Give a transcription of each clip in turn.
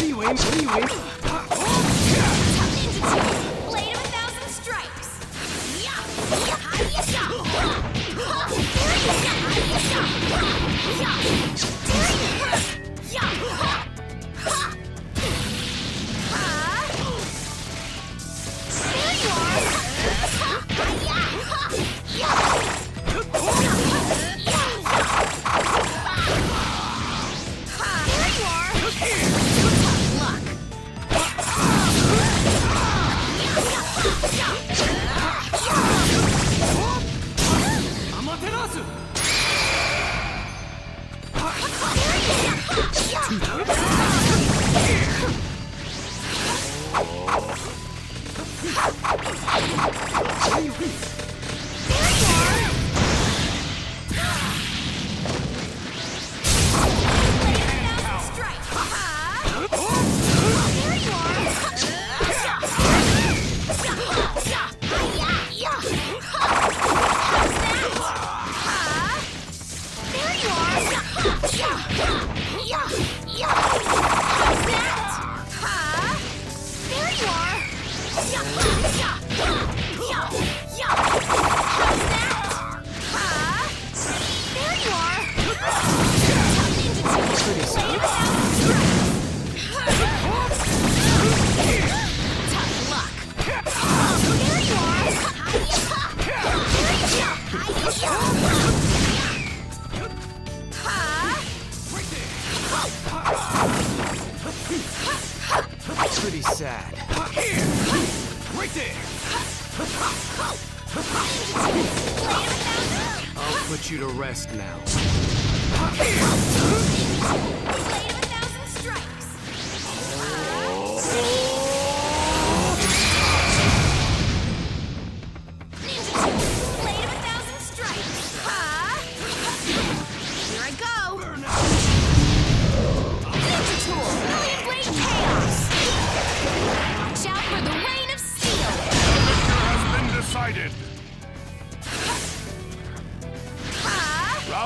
Anyways, anyways. 哈不要 pretty sad. Here! Right there! I'll put you to rest now. Here!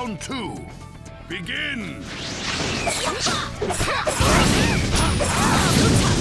Round two. Begin!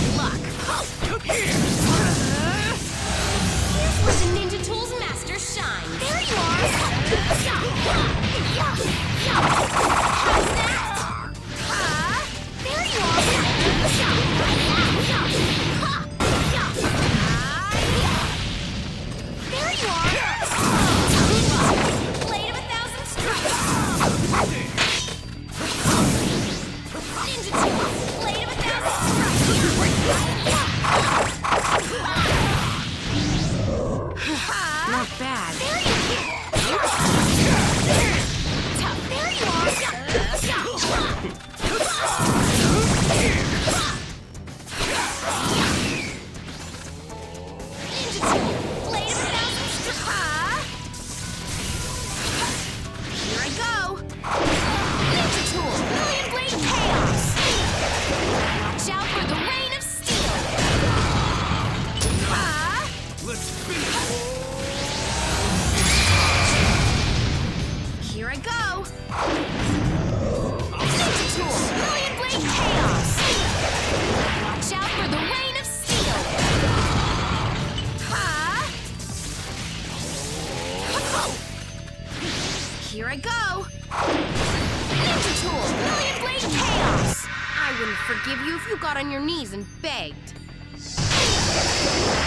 Here I go! Ninja Tool! Million Blade Chaos! I wouldn't forgive you if you got on your knees and begged.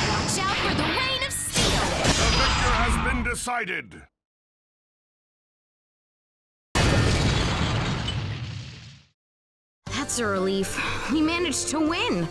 Watch out for the rain of steel! The victor has been decided! That's a relief. We managed to win!